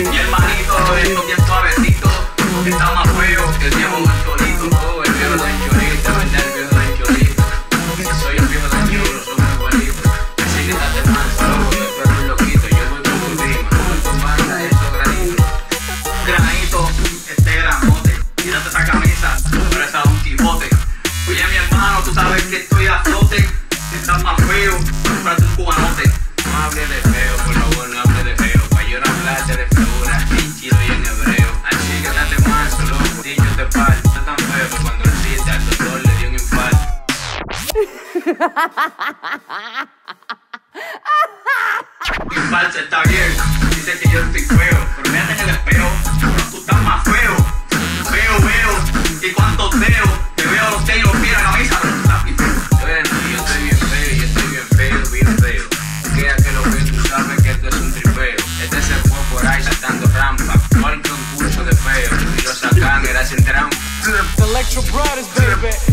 Y el manito, esto bien suavecito. Está más feo que el viejo del cholito. Oh, el viejo del cholito, ¿verdad? El viejo del cholito. Si soy el viejo del chulo, somos igualitos. Así que date manso, loco, eres un loquito. Yo voy con tu rima, con banda, eso granito. Granito, este granote. Tírate esa camisa, parece a un Quijote. Oye, mi hermano, tú sabes que estoy a flote. falsa está bien. Dice que yo estoy feo, pero me en el espejo. Tú estás más feo. Veo, veo, y cuánto veo. Te veo los pies y los la cabeza, pero bien Yo estoy bien feo, yo estoy bien feo, bien feo. Queda que lo que tú sabes que esto es un tripeo. Este se fue por ahí saltando rampa. Por el concurso de feo. Y lo sacan, era sin trampa. Electro brothers, baby.